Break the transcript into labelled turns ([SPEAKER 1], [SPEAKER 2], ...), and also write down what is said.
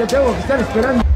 [SPEAKER 1] Ya tengo que estar esperando.